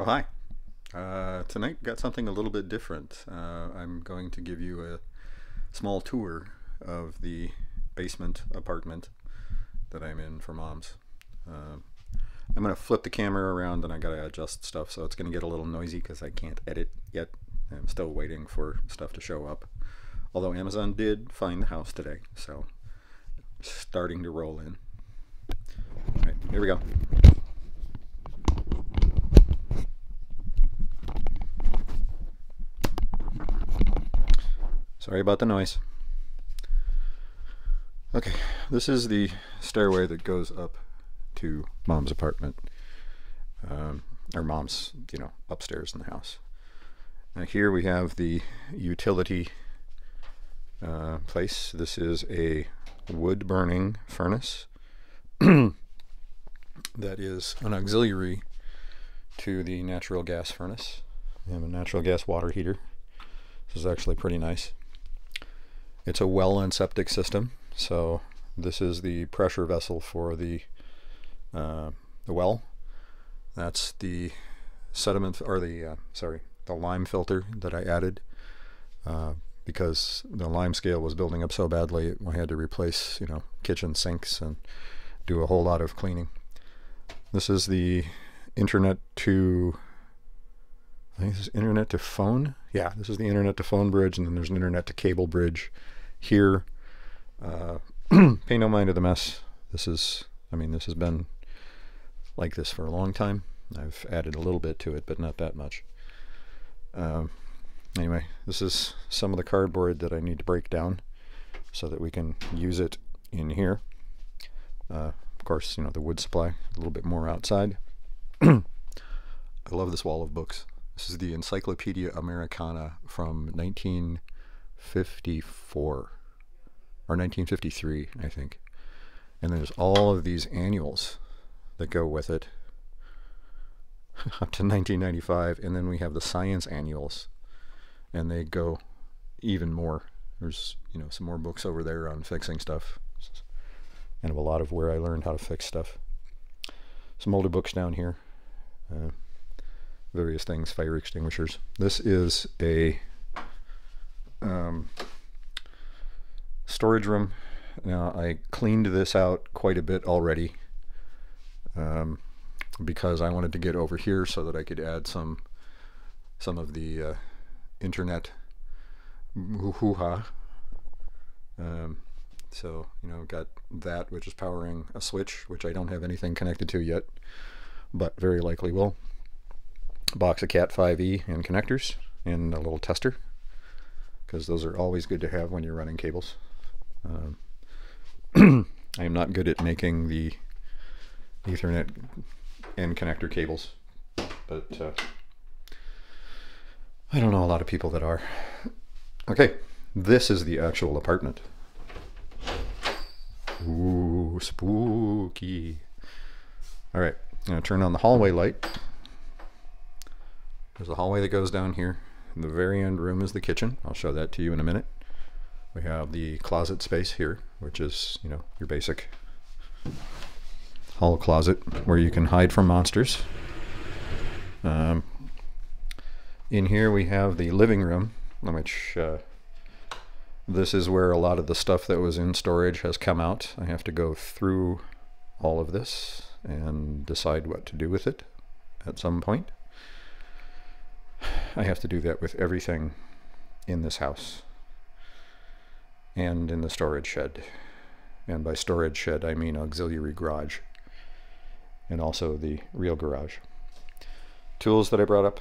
Oh, hi. Uh, tonight got something a little bit different. Uh, I'm going to give you a small tour of the basement apartment that I'm in for moms. Uh, I'm going to flip the camera around and I got to adjust stuff so it's going to get a little noisy because I can't edit yet. I'm still waiting for stuff to show up. Although Amazon did find the house today, so starting to roll in. All right, here we go. Sorry about the noise. Okay, this is the stairway that goes up to mom's apartment. Um, or mom's, you know, upstairs in the house. Now here we have the utility uh, place. This is a wood burning furnace that is an auxiliary to the natural gas furnace. We have a natural gas water heater. This is actually pretty nice. It's a well and septic system, so this is the pressure vessel for the uh, the well. That's the sediment or the uh, sorry the lime filter that I added uh, because the lime scale was building up so badly I had to replace you know kitchen sinks and do a whole lot of cleaning. This is the internet to I think this is internet to phone. Yeah, this is the internet to phone bridge, and then there's an internet to cable bridge here. Uh, pay no mind to the mess. This is, I mean, this has been like this for a long time. I've added a little bit to it, but not that much. Um, anyway, this is some of the cardboard that I need to break down so that we can use it in here. Uh, of course, you know, the wood supply, a little bit more outside. I love this wall of books. This is the Encyclopedia Americana from 1954 or 1953, I think. And there's all of these annuals that go with it up to 1995. And then we have the science annuals, and they go even more. There's, you know, some more books over there on fixing stuff. And a lot of where I learned how to fix stuff. Some older books down here. Uh, various things, fire extinguishers. This is a um, storage room. Now I cleaned this out quite a bit already um, because I wanted to get over here so that I could add some some of the uh, internet hoo-ha. Um, so you know, got that which is powering a switch, which I don't have anything connected to yet, but very likely will box of Cat 5e and connectors and a little tester because those are always good to have when you're running cables. Um, I am not good at making the Ethernet and connector cables, but uh, I don't know a lot of people that are. Okay, this is the actual apartment. Ooh, spooky. All right, I'm to turn on the hallway light. There's a hallway that goes down here. The very end room is the kitchen. I'll show that to you in a minute. We have the closet space here, which is, you know, your basic hall closet where you can hide from monsters. Um, in here we have the living room, which uh, this is where a lot of the stuff that was in storage has come out. I have to go through all of this and decide what to do with it at some point. I have to do that with everything in this house and in the storage shed. And by storage shed, I mean auxiliary garage and also the real garage. Tools that I brought up.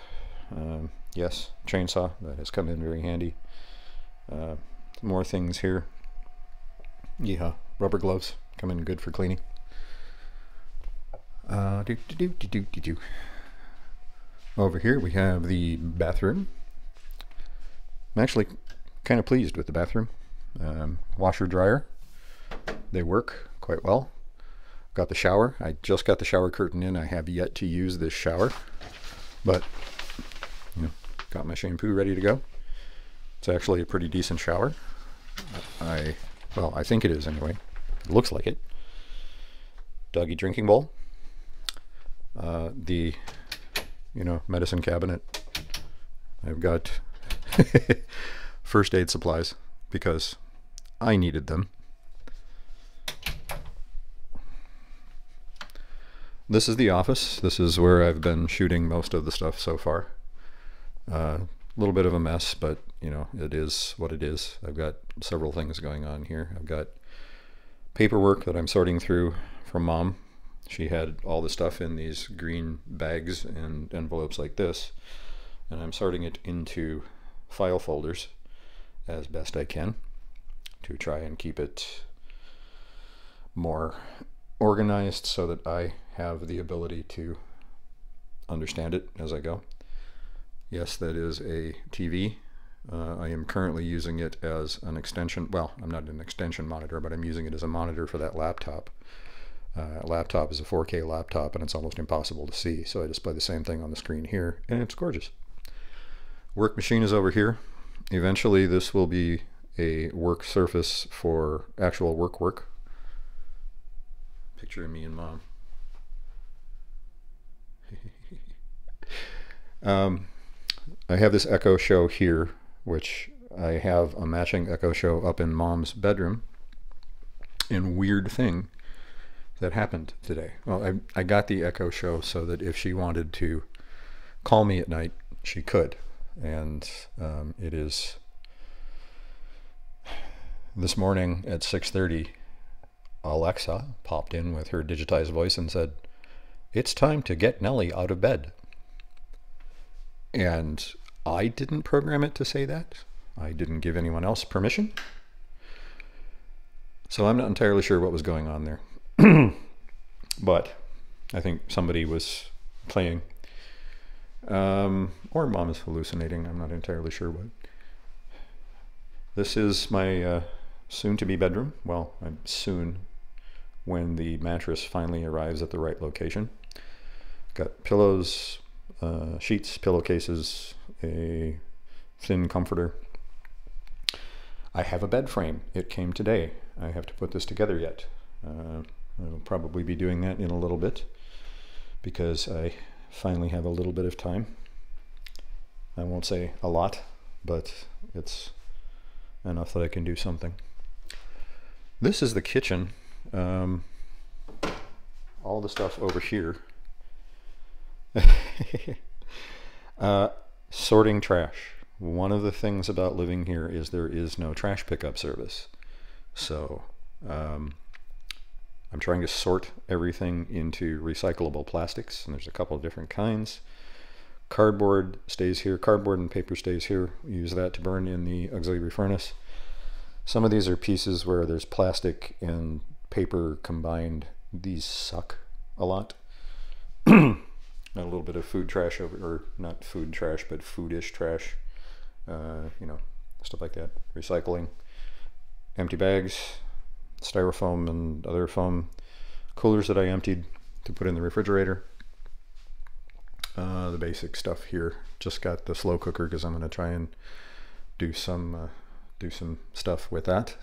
Um, yes, chainsaw. That has come in very handy. Uh, more things here. Yeah, rubber gloves come in good for cleaning. Uh, do, do, do, do, do, do. Over here we have the bathroom. I'm actually kind of pleased with the bathroom. Um, washer dryer, they work quite well. Got the shower. I just got the shower curtain in. I have yet to use this shower, but you know, got my shampoo ready to go. It's actually a pretty decent shower. I well, I think it is anyway. It looks like it. Doggy drinking bowl. Uh, the you know, medicine cabinet. I've got first aid supplies because I needed them. This is the office. This is where I've been shooting most of the stuff so far. A uh, little bit of a mess, but you know, it is what it is. I've got several things going on here. I've got paperwork that I'm sorting through from mom. She had all the stuff in these green bags and envelopes like this, and I'm sorting it into file folders as best I can to try and keep it more organized so that I have the ability to understand it as I go. Yes, that is a TV. Uh, I am currently using it as an extension. Well, I'm not an extension monitor, but I'm using it as a monitor for that laptop. Uh, laptop is a 4K laptop and it's almost impossible to see. So I display the same thing on the screen here and it's gorgeous. Work machine is over here. Eventually this will be a work surface for actual work work. Picture of me and mom. um, I have this Echo Show here, which I have a matching Echo Show up in mom's bedroom. And weird thing that happened today. Well, I, I got the Echo Show so that if she wanted to call me at night, she could. And um, it is this morning at 6.30, Alexa popped in with her digitized voice and said, it's time to get Nellie out of bed. And I didn't program it to say that. I didn't give anyone else permission. So I'm not entirely sure what was going on there. but I think somebody was playing. Um, or mom is hallucinating. I'm not entirely sure what. This is my uh, soon to be bedroom. Well, I'm soon when the mattress finally arrives at the right location. Got pillows, uh, sheets, pillowcases, a thin comforter. I have a bed frame. It came today. I have to put this together yet. Uh, I'll probably be doing that in a little bit because I finally have a little bit of time. I won't say a lot, but it's enough that I can do something. This is the kitchen. Um, all the stuff over here. uh, sorting trash. One of the things about living here is there is no trash pickup service. So um, I'm trying to sort everything into recyclable plastics, and there's a couple of different kinds. Cardboard stays here. Cardboard and paper stays here. We use that to burn in the auxiliary furnace. Some of these are pieces where there's plastic and paper combined. These suck a lot. a little bit of food trash over, or not food trash, but foodish trash. Uh, you know, stuff like that. Recycling. Empty bags, styrofoam and other foam coolers that I emptied to put in the refrigerator. Uh, the basic stuff here. Just got the slow cooker because I'm going to try and do some uh, do some stuff with that.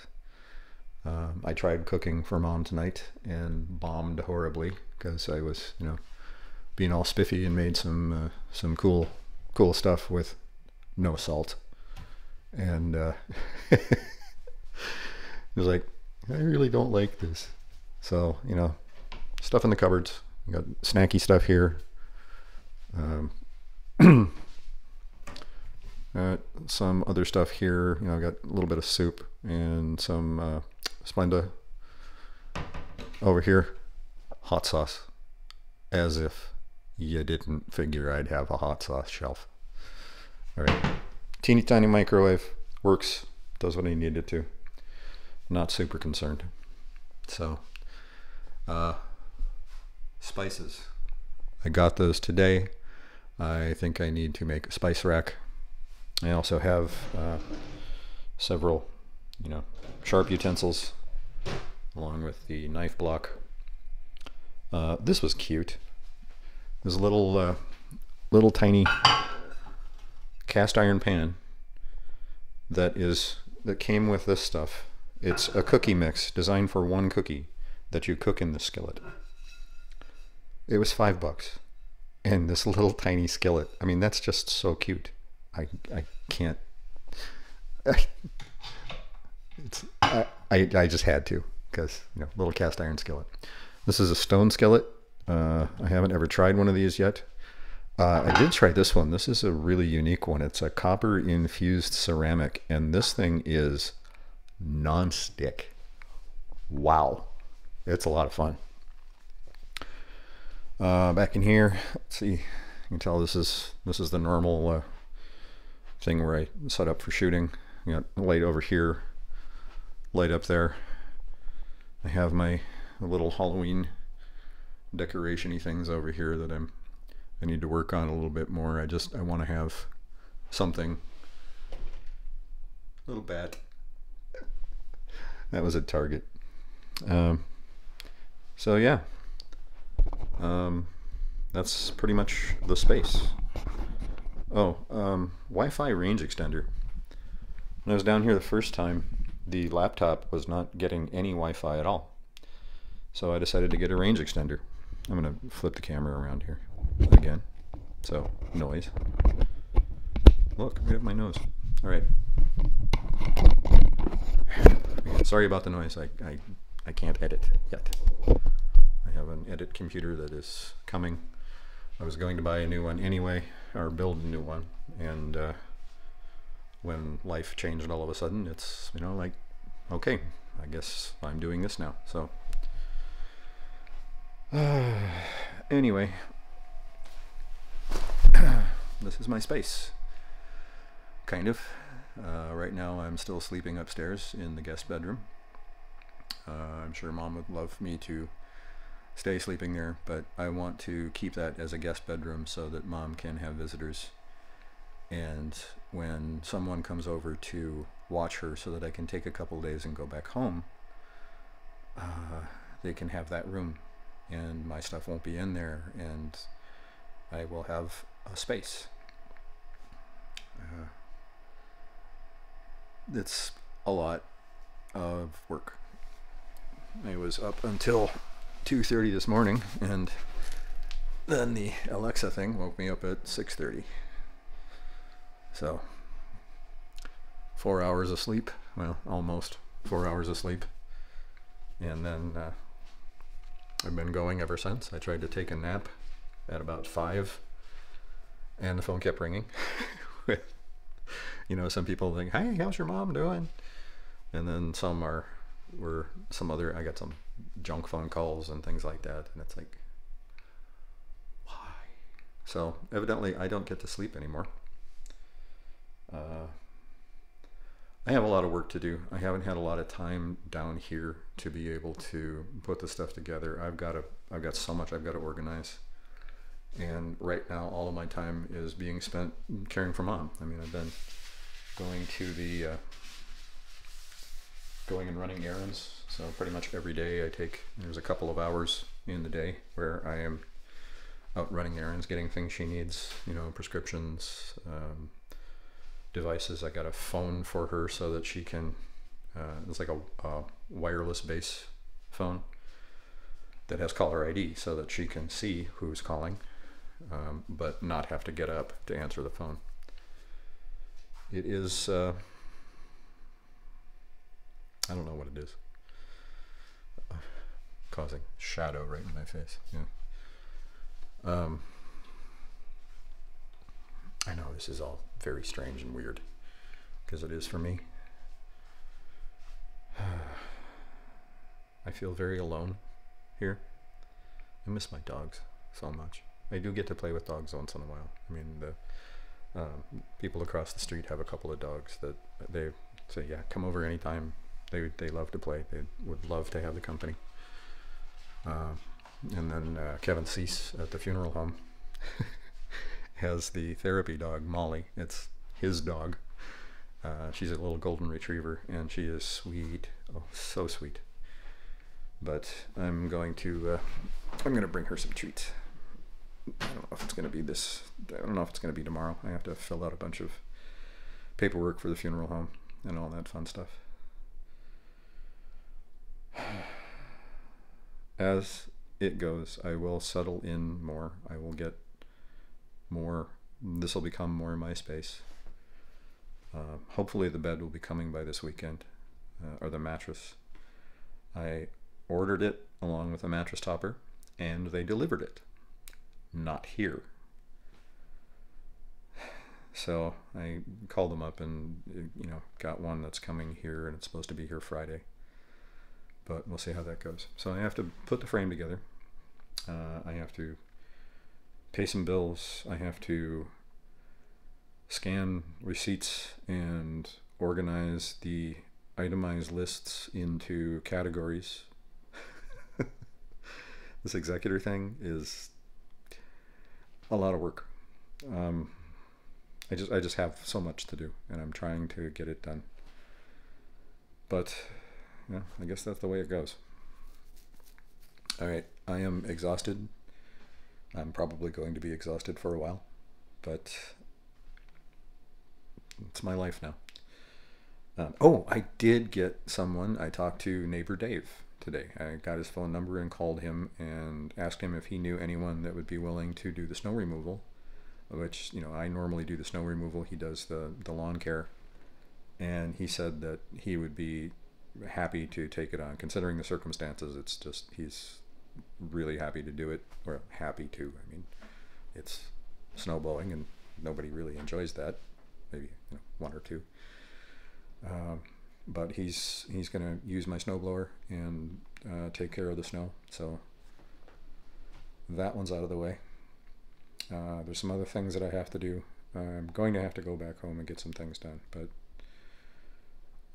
Um, I tried cooking for mom tonight and bombed horribly because I was, you know, being all spiffy and made some uh, some cool cool stuff with no salt. And uh, it was like, I really don't like this. So, you know, stuff in the cupboards. Got snacky stuff here. Um, Uh, some other stuff here, you know, got a little bit of soup and some uh, Splenda over here. Hot sauce. As if you didn't figure I'd have a hot sauce shelf. All right. Teeny tiny microwave. Works. Does what I needed to. Not super concerned. So, uh, spices. I got those today. I think I need to make a spice rack I also have uh, several, you know, sharp utensils along with the knife block. Uh, this was cute. This little, uh, little tiny cast iron pan that is that came with this stuff. It's a cookie mix designed for one cookie that you cook in the skillet. It was five bucks. and this little tiny skillet. I mean, that's just so cute. I I can't. I, it's I, I I just had to because you know little cast iron skillet. This is a stone skillet. Uh, I haven't ever tried one of these yet. Uh, I did try this one. This is a really unique one. It's a copper infused ceramic, and this thing is non-stick. Wow, it's a lot of fun. Uh, back in here, let's see. You can tell this is this is the normal uh, thing where I set up for shooting. Got light over here, light up there. I have my little Halloween decorationy things over here that I'm I need to work on a little bit more. I just I want to have something a little bat. That was at Target. Um, so yeah, um, that's pretty much the space. Oh, um, Wi-Fi range extender. When I was down here the first time, the laptop was not getting any Wi-Fi at all. So I decided to get a range extender. I'm going to flip the camera around here again. So, noise. Look, right up my nose. All right. Sorry about the noise. I, I, I can't edit yet. I have an edit computer that is coming. I was going to buy a new one anyway, or build a new one. And uh, when life changed all of a sudden, it's, you know, like, okay, I guess I'm doing this now. So, uh, anyway, this is my space. Kind of. Uh, right now I'm still sleeping upstairs in the guest bedroom. Uh, I'm sure mom would love me to stay sleeping there, but I want to keep that as a guest bedroom so that mom can have visitors. And when someone comes over to watch her so that I can take a couple days and go back home, uh, they can have that room and my stuff won't be in there and I will have a space. Uh, it's a lot of work. I was up until 2.30 this morning and then the Alexa thing woke me up at 6.30. So four hours of sleep, well almost four hours of sleep. And then uh, I've been going ever since. I tried to take a nap at about five, and the phone kept ringing. you know, some people think, "Hey, how's your mom doing?" And then some are were some other. I got some junk phone calls and things like that, and it's like, why? So evidently, I don't get to sleep anymore. Uh, I have a lot of work to do. I haven't had a lot of time down here to be able to put the stuff together. I've got to, I've got so much I've got to organize. And right now, all of my time is being spent caring for mom. I mean, I've been going to the, uh, going and running errands. So pretty much every day I take, there's a couple of hours in the day where I am out running errands, getting things she needs, you know, prescriptions, um, devices. I got a phone for her so that she can, uh, it's like a, a wireless base phone that has caller ID so that she can see who's calling um, but not have to get up to answer the phone. It is, uh, I don't know what it is, causing shadow right in my face. Yeah. Um, I know this is all very strange and weird because it is for me. I feel very alone here. I miss my dogs so much. I do get to play with dogs once in a while. I mean, the um, people across the street have a couple of dogs that they say, "Yeah, come over anytime." They they love to play. They would love to have the company. Uh, and then uh, Kevin Cease at the funeral home has the therapy dog Molly. It's his dog. Uh, she's a little golden retriever, and she is sweet. Oh, so sweet. But I'm going to uh, I'm going to bring her some treats. I don't know if it's going to be this. I don't know if it's going to be tomorrow. I have to fill out a bunch of paperwork for the funeral home and all that fun stuff. As it goes, I will settle in more. I will get more. This will become more my space. Uh, hopefully, the bed will be coming by this weekend, uh, or the mattress. I ordered it along with a mattress topper, and they delivered it. Not here. So I called them up and you know got one that's coming here, and it's supposed to be here Friday. But we'll see how that goes. So I have to put the frame together. Uh, I have to pay some bills. I have to scan receipts and organize the itemized lists into categories. this executor thing is a lot of work. Um, I just I just have so much to do, and I'm trying to get it done. But yeah, I guess that's the way it goes. All right, I am exhausted. I'm probably going to be exhausted for a while, but it's my life now. Um, oh, I did get someone. I talked to neighbor Dave today. I got his phone number and called him and asked him if he knew anyone that would be willing to do the snow removal. Which you know, I normally do the snow removal. He does the the lawn care, and he said that he would be happy to take it on, considering the circumstances. It's just he's really happy to do it, or happy to. I mean, it's snow blowing, and nobody really enjoys that. Maybe you know, one or two. Um, but he's he's going to use my snowblower and uh, take care of the snow. So that one's out of the way. Uh, there's some other things that I have to do. I'm going to have to go back home and get some things done, but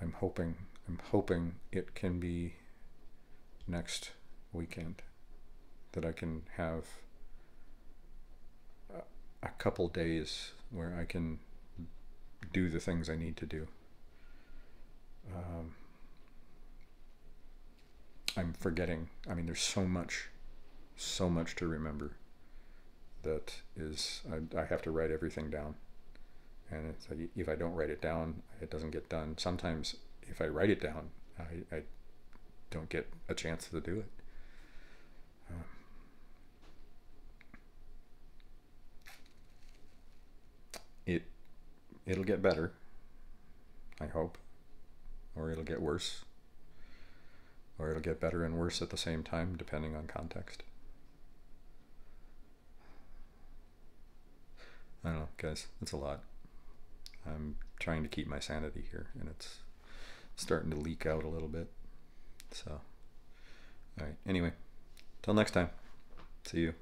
I'm hoping I'm hoping it can be next weekend that I can have a, a couple days where I can do the things I need to do. Um, I'm forgetting. I mean, there's so much, so much to remember. That is, I, I have to write everything down, and if I don't write it down, it doesn't get done. Sometimes, if I write it down, I, I don't get a chance to do it. Um, it it'll get better. I hope or it'll get worse, or it'll get better and worse at the same time, depending on context. I don't know, guys, it's a lot. I'm trying to keep my sanity here, and it's starting to leak out a little bit. So, all right, anyway, till next time, see you.